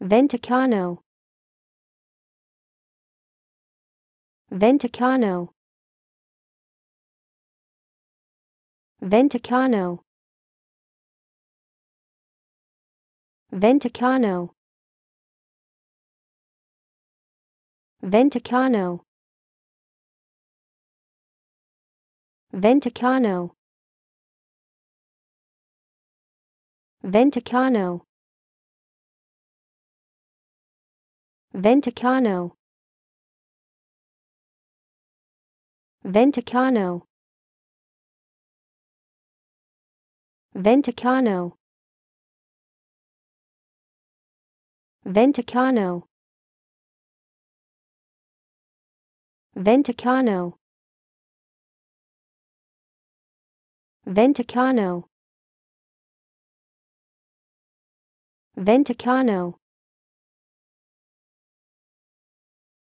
venticano venticano venticano venticano venticano venticano venticano venticano venticano venticano venticano venticano venticano venticano